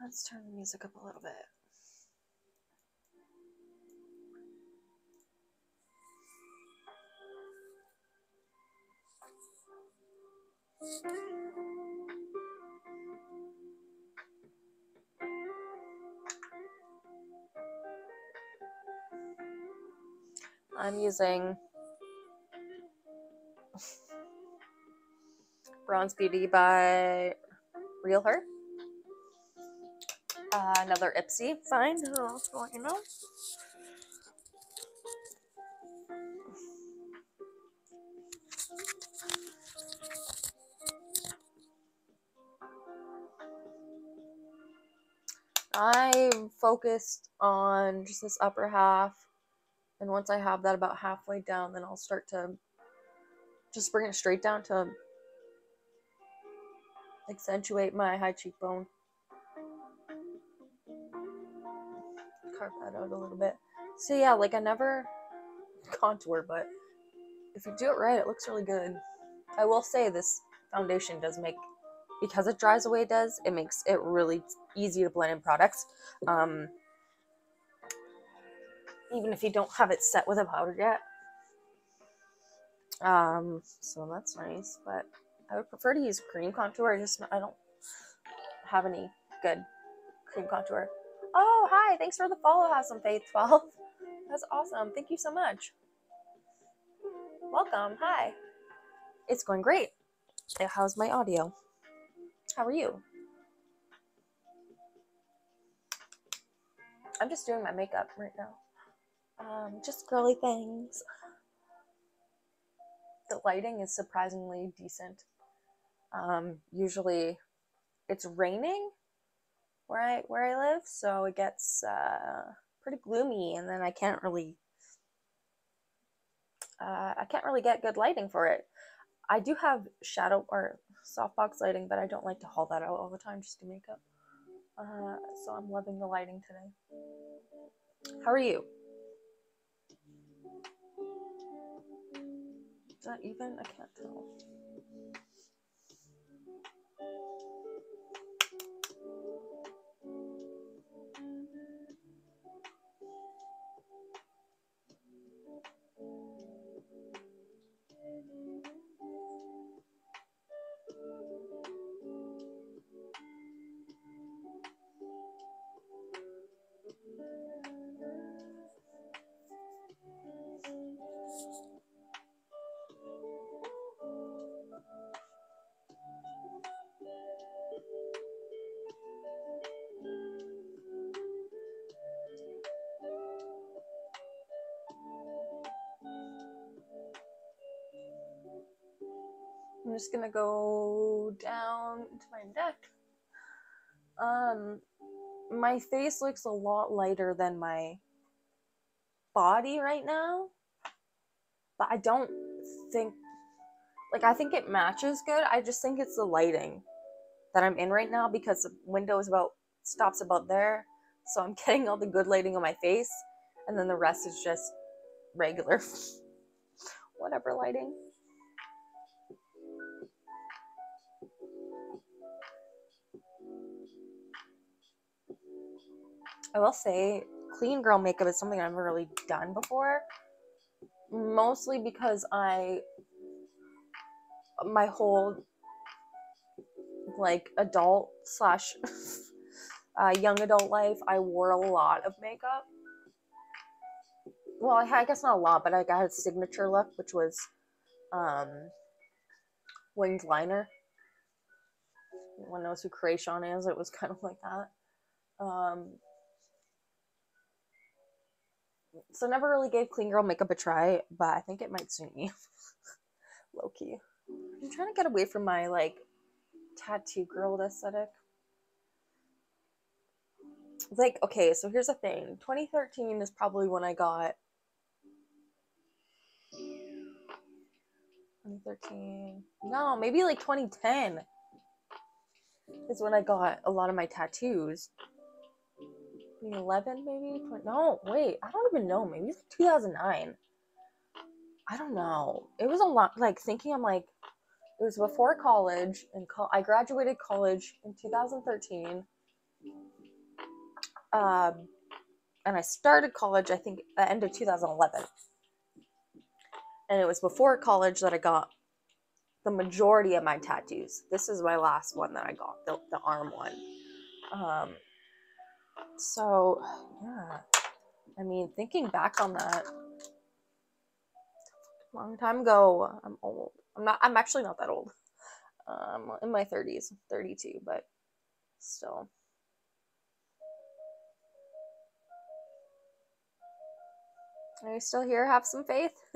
Let's turn the music up a little bit. I'm using Bronze Beauty by Real Her. Uh, another Ipsy find. I'll let you know. I'm focused on just this upper half. And once I have that about halfway down, then I'll start to just bring it straight down to accentuate my high cheekbone. Carve that out a little bit. So yeah, like I never contour, but if you do it right, it looks really good. I will say this foundation does make because it dries the way it does, it makes it really easy to blend in products. Um, even if you don't have it set with a powder yet. Um, so that's nice, but I would prefer to use cream contour. I just I don't have any good cream contour. Hi! Thanks for the follow, Have some faith, twelve. That's awesome. Thank you so much. Welcome. Hi. It's going great. How's my audio? How are you? I'm just doing my makeup right now. Um, just girly things. The lighting is surprisingly decent. Um, usually it's raining where I where I live, so it gets uh, pretty gloomy, and then I can't really uh, I can't really get good lighting for it. I do have shadow or softbox lighting, but I don't like to haul that out all the time just to make up. Uh, so I'm loving the lighting today. How are you? Not even? I can't tell. I'm just gonna go down to my neck. Um, my face looks a lot lighter than my body right now, but I don't think like I think it matches good. I just think it's the lighting that I'm in right now because the window is about stops about there, so I'm getting all the good lighting on my face, and then the rest is just regular whatever lighting. I will say, clean girl makeup is something I've never really done before. Mostly because I, my whole like adult slash uh, young adult life, I wore a lot of makeup. Well, I, I guess not a lot, but I got a signature look, which was um, winged liner. Anyone knows who Kreayshawn is? It was kind of like that. Um, so never really gave clean girl makeup a try, but I think it might suit me. Low key. I'm trying to get away from my like tattoo girl aesthetic. Like, okay, so here's the thing. 2013 is probably when I got 2013. No, maybe like 2010 is when I got a lot of my tattoos. 2011 maybe? No wait i don't even know maybe it's 2009 i don't know. It was a lot like thinking i'm like it was before college and co- i graduated college in 2013 um, and i started college i think at the end of 2011 and it was before college that i got the majority of my tattoos. This is my last one that i got the, the arm one. Um, so, yeah. I mean, thinking back on that, long time ago, I'm old. I'm not, I'm actually not that old. Um, in my 30s, 32, but still. Are you still here? Have some faith.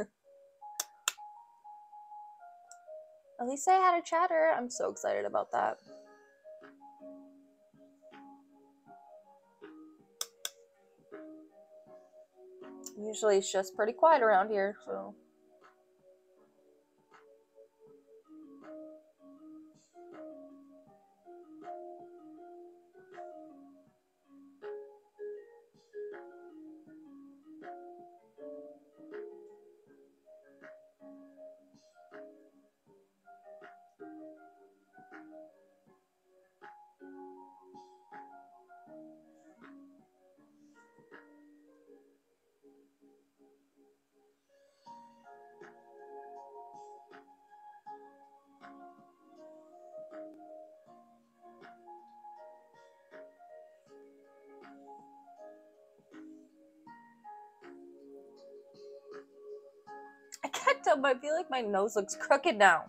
At least I had a chatter. I'm so excited about that. Usually it's just pretty quiet around here, so. But I feel like my nose looks crooked now.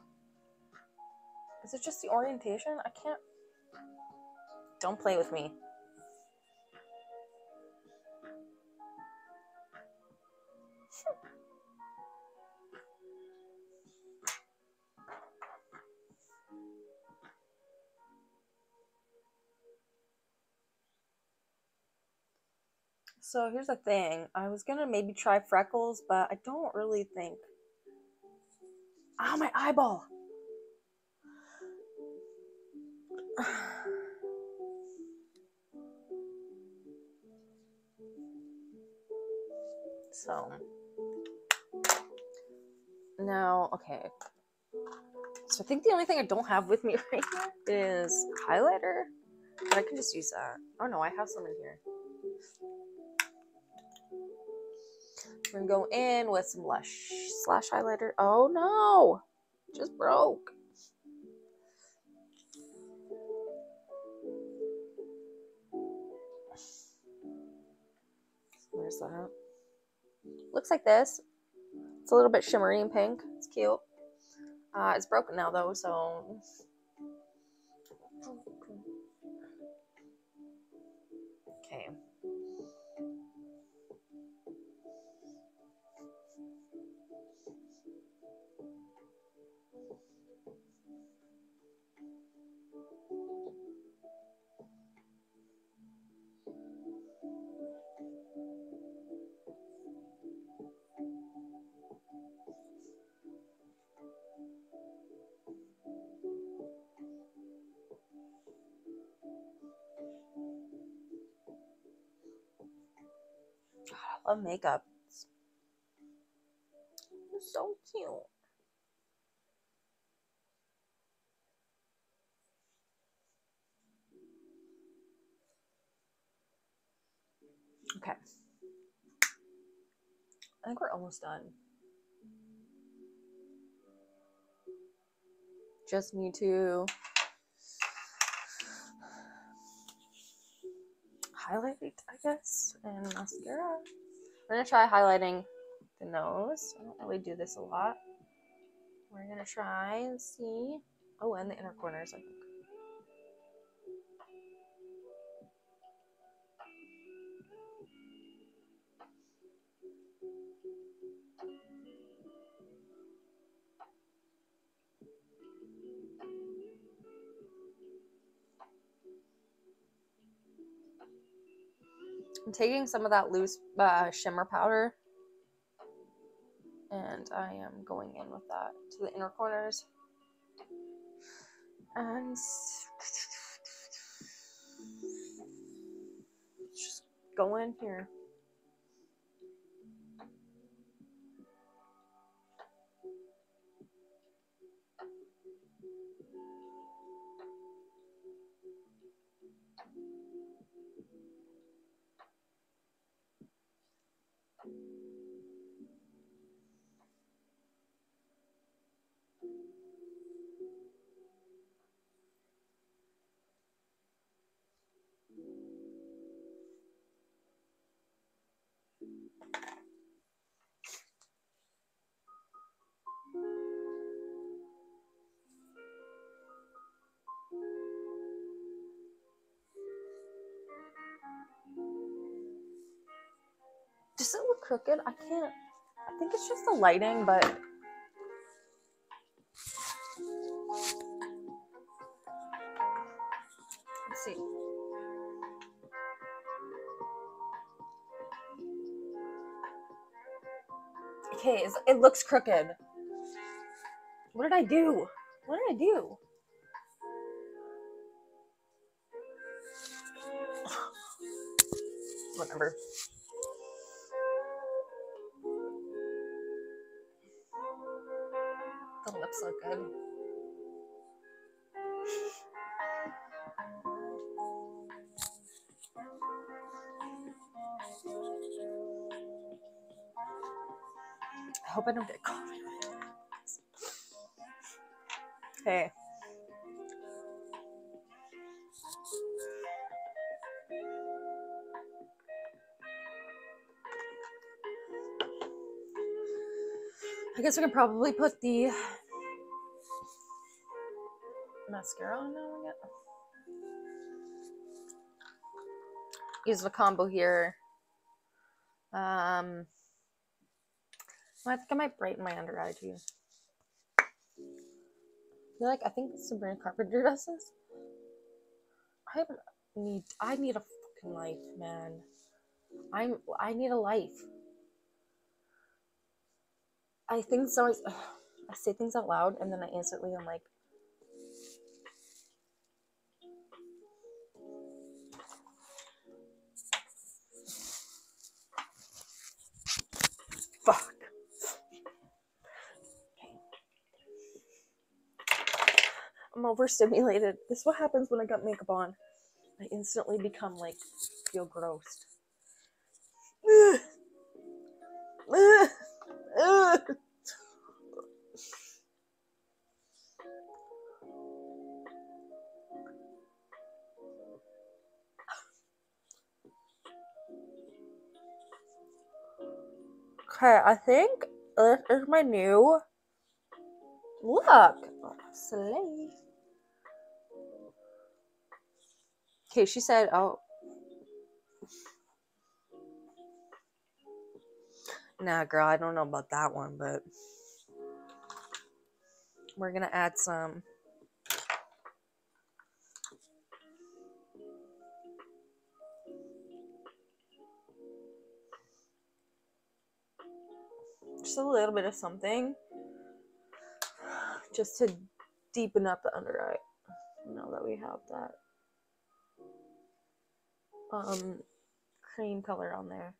Is it just the orientation? I can't. Don't play with me. So here's the thing. I was gonna maybe try freckles, but I don't really think. Ah, my eyeball. So now, okay. So I think the only thing I don't have with me right now is highlighter, but I can just use that. Oh no, I have some in here. We're gonna go in with some Lush slash highlighter. Oh no, just broke. Where's that? Looks like this. It's a little bit shimmery and pink. It's cute. Uh, it's broken now though, so okay. Love makeup. It's so cute. Okay. I think we're almost done. Just need to highlight, I guess, and mascara. We're gonna try highlighting the nose. I don't really do this a lot. We're gonna try and see. Oh, and the inner corners, I think. I'm taking some of that loose uh, shimmer powder and I am going in with that to the inner corners. And just go in here. Does it look crooked? I can't. I think it's just the lighting, but. Let's see. Okay, it looks crooked. What did I do? What did I do? Whatever. The guess I could probably put the mascara on now again. Use the combo here. Um, I think I might brighten my under eye too. Feel like I think Sabrina Carpenter does this. I need I need a fucking life, man. I'm I need a life. I think so. I say things out loud and then I instantly am like, fuck. I'm overstimulated. This is what happens when I got makeup on. I instantly become like feel grossed. Okay, I think this is my new look. Slay. Okay, she said, oh. Nah, girl, I don't know about that one, but we're gonna add some. Just a little bit of something. Just to deepen up the under eye. Now that we have that um cream color on there.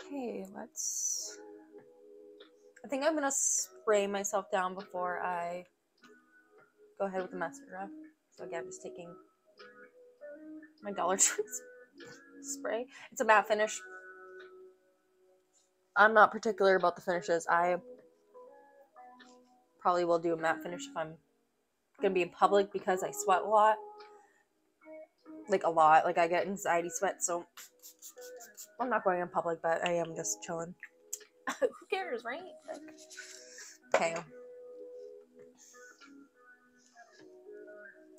Okay, let's. I think I'm gonna spray myself down before I go ahead with the mascara. So again, I'm just taking my Dollar Tree spray. It's a matte finish. I'm not particular about the finishes. I probably will do a matte finish if I'm gonna be in public because I sweat a lot. Like a lot. Like I get anxiety sweat, so I'm not going in public, but I am just chilling. Who cares, right? Like, okay.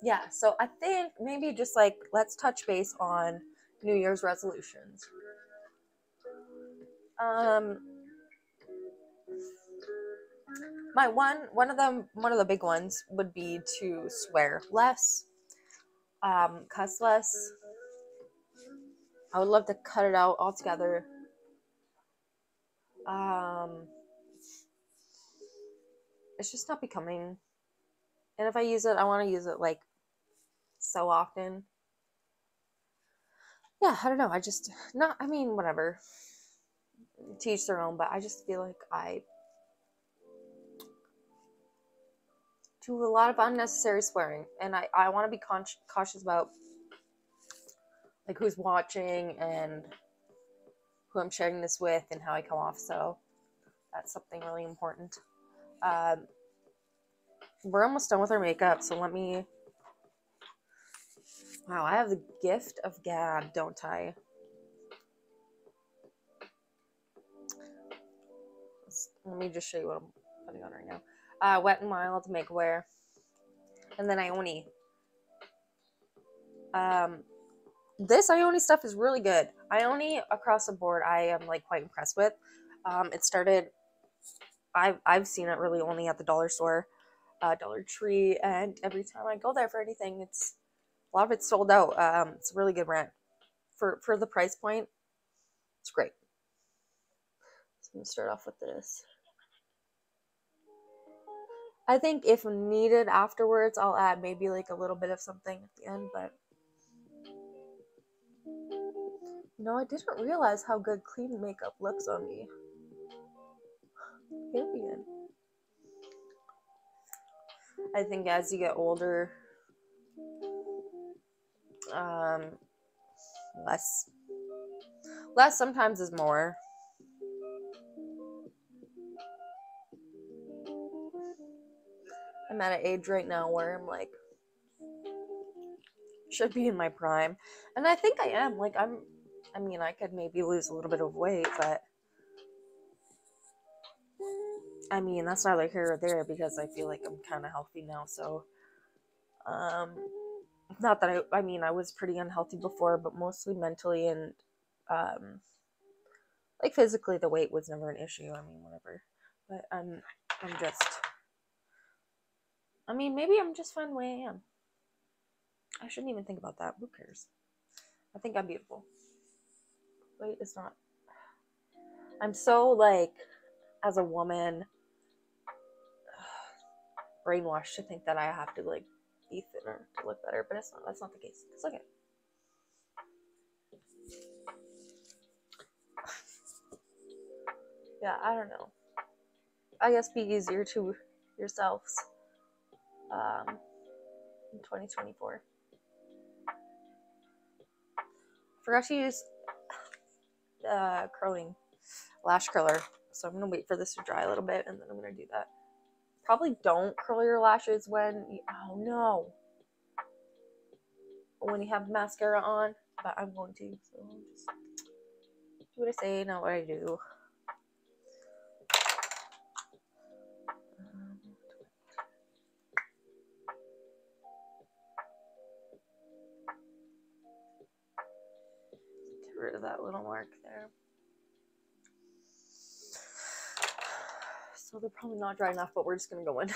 Yeah, so I think maybe just like let's touch base on New Year's resolutions. Um my one one of them one of the big ones would be to swear less um cuss less. I would love to cut it out altogether. Um it's just not becoming and if i use it i want to use it like so often. Yeah i don't know i just not i mean whatever. Teach their own but i just feel like i do a lot of unnecessary swearing and i, I want to be con- cautious about like who's watching and who i'm sharing this with and how i come off so That's something really important. Um, we're almost done with our makeup, so let me. Wow, I have the gift of gab, don't I? Let me just show you what I'm putting on right now. Uh, Wet and Wild Makewear. And then Ioni. Um, this Ioni stuff is really good. Ioni across the board, I am like quite impressed with. Um, it started, I've, I've seen it really only at the dollar store, uh, Dollar Tree, and every time I go there for anything, it's a lot of it's sold out. Um, it's a really good brand for for the price point. It's great. So I'm gonna start off with this. I think if needed afterwards, I'll add maybe like a little bit of something at the end, but no, I didn't realize how good clean makeup looks on me. Period. I think as you get older, um, less, less sometimes is more. I'm at an age right now where I'm like, should be in my prime. And I think I am. Like, I'm, I mean, I could maybe lose a little bit of weight, but I mean, that's neither here or there because I feel like I'm kind of healthy now. So, um, not that I, I mean, I was pretty unhealthy before, but mostly mentally and, um, like physically, the weight was never an issue. I mean, whatever. But I'm, I'm just, I mean, maybe I'm just fine the way I am. I shouldn't even think about that. Who cares? I think I'm beautiful. Wait, it's not. I'm so like, as a woman, brainwashed to think that I have to like be thinner to look better, but it's not. That's not the case. It's okay. yeah, I don't know. I guess be easier to yourselves um, in 2024. Forgot to use uh, curling lash curler, so I'm gonna wait for this to dry a little bit and then I'm gonna do that. Probably don't curl your lashes when you, oh no, when you have mascara on, but I'm going to. So just do what I say, not what I do. Of that little mark there. So they're probably not dry enough, but we're just gonna go in.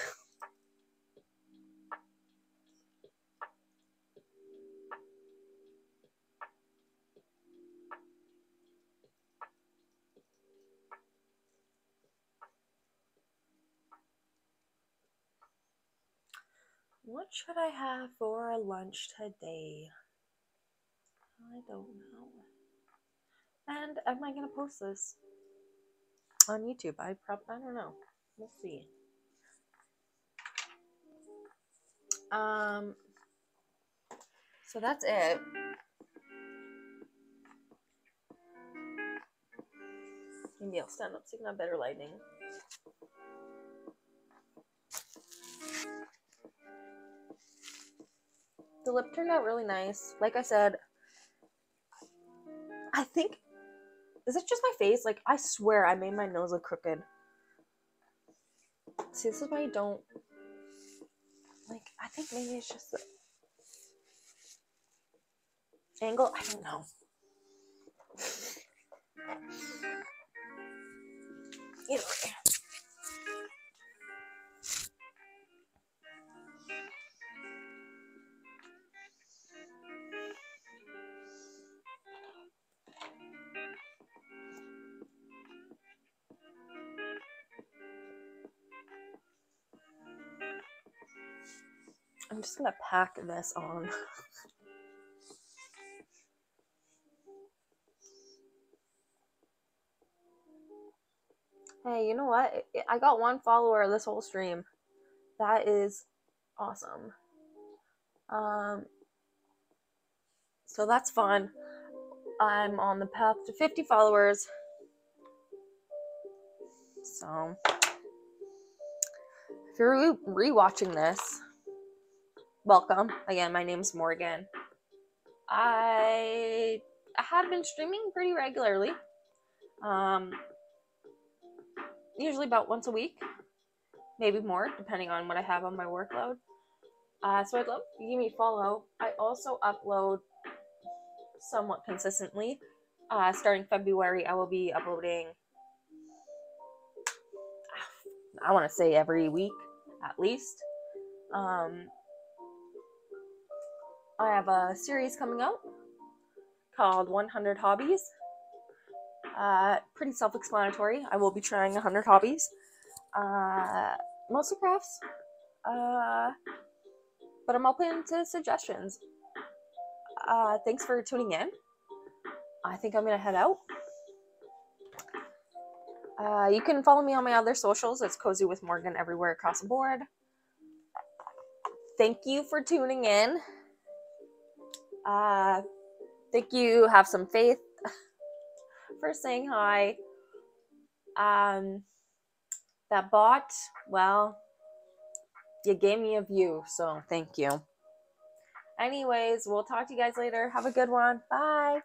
What should I have for lunch today? I don't know. And am I gonna post this on YouTube? I probably I don't know. We'll see. Um. So that's it. Maybe I'll stand up so you can have better lighting. The lip turned out really nice. Like I said, I think is it just my face? Like I swear I made my nose look crooked. See, this is why you don't like I think maybe it's just the angle. I don't know. Either way. I'm just gonna pack this on. hey, you know what? I got one follower this whole stream. That is awesome. Um, so that's fun. I'm on the path to 50 followers. So, if you're re- rewatching this, welcome. Again, my name's Morgan. I have been streaming pretty regularly. Um, usually about once a week, maybe more, depending on what I have on my workload. Uh, so I'd love you give me follow. I also upload somewhat consistently. Uh, starting February, I will be uploading. I want to say every week, at least. Um, I have a series coming out called 100 Hobbies. Uh, pretty self explanatory. I will be trying 100 hobbies. Uh, mostly crafts. Uh, but I'm open to suggestions. Uh, thanks for tuning in. I think I'm going to head out. Uh, you can follow me on my other socials. It's Cozy with Morgs everywhere across the board. Thank you for tuning in. Uh, think you have some faith for saying hi. Um, that bot, well, you gave me a view, so thank you. Anyways, we'll talk to you guys later. Have a good one. Bye.